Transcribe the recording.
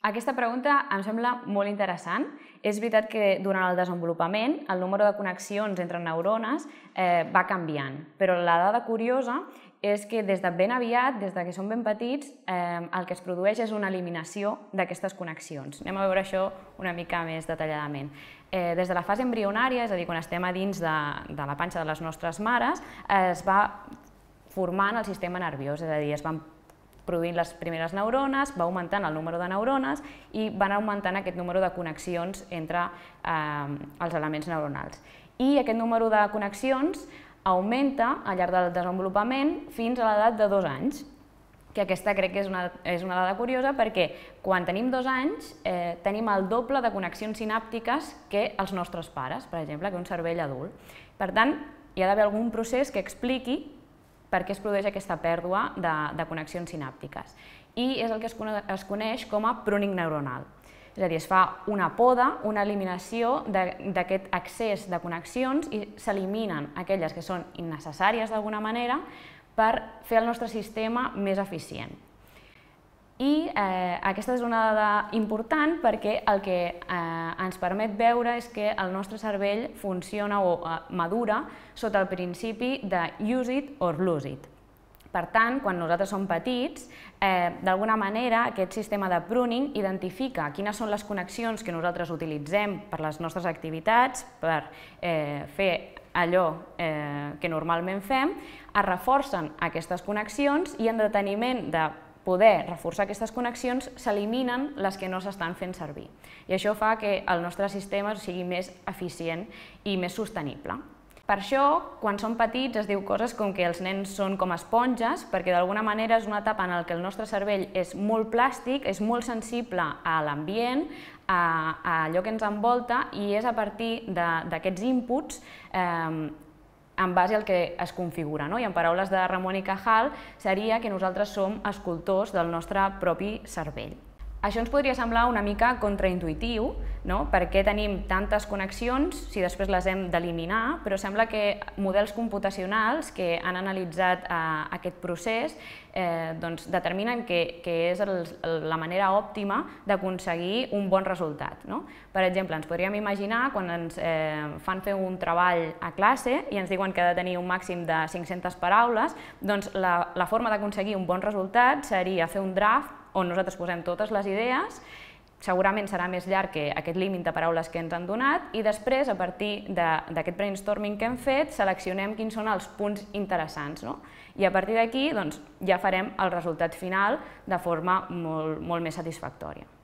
Aquesta pregunta em sembla molt interessant. És veritat que durant el desenvolupament el número de connexions entre neurones eh, va canviant, però la dada curiosa és que des de ben aviat, des de que som ben petits, eh, el que es produeix és una eliminació d'aquestes connexions. Anem a veure això una mica més detalladament. Eh, des de la fase embrionària, és a dir, quan estem a dins de, de la panxa de les nostres mares, eh, es va formant el sistema nerviós, és a dir, es van produint les primeres neurones, va augmentant el número de neurones i van augmentant aquest número de connexions entre eh, els elements neuronals. I aquest número de connexions augmenta al llarg del desenvolupament fins a l'edat de dos anys, que aquesta crec que és una, és una dada curiosa perquè quan tenim dos anys eh, tenim el doble de connexions sinàptiques que els nostres pares, per exemple, que un cervell adult. Per tant, hi ha d'haver algun procés que expliqui per què es produeix aquesta pèrdua de, de connexions sinàptiques. I és el que es, es coneix com a pruning neuronal. És a dir, es fa una poda, una eliminació d'aquest excés de connexions i s'eliminen aquelles que són innecessàries d'alguna manera per fer el nostre sistema més eficient. I eh, aquesta és una dada important perquè el que eh, ens permet veure és que el nostre cervell funciona o eh, madura sota el principi de use it or lose it. Per tant, quan nosaltres som petits, eh, d'alguna manera aquest sistema de pruning identifica quines són les connexions que nosaltres utilitzem per les nostres activitats, per eh, fer allò eh, que normalment fem, es reforcen aquestes connexions i en deteniment de poder reforçar aquestes connexions, s'eliminen les que no s'estan fent servir. I això fa que el nostre sistema sigui més eficient i més sostenible. Per això, quan som petits, es diu coses com que els nens són com esponges, perquè d'alguna manera és una etapa en què el nostre cervell és molt plàstic, és molt sensible a l'ambient, a, a allò que ens envolta, i és a partir d'aquests inputs eh, en base al que es configura. No? I en paraules de Ramon i Cajal seria que nosaltres som escultors del nostre propi cervell. Això ens podria semblar una mica contraintuitiu, no? per què tenim tantes connexions si després les hem d'eliminar, però sembla que models computacionals que han analitzat eh, aquest procés eh, doncs determinen que, que és el, la manera òptima d'aconseguir un bon resultat. No? Per exemple, ens podríem imaginar quan ens eh, fan fer un treball a classe i ens diuen que ha de tenir un màxim de 500 paraules, doncs la, la forma d'aconseguir un bon resultat seria fer un draft on nosaltres posem totes les idees, segurament serà més llarg que aquest límit de paraules que ens han donat i després, a partir d'aquest brainstorming que hem fet, seleccionem quins són els punts interessants. No? I a partir d'aquí doncs, ja farem el resultat final de forma molt, molt més satisfactòria.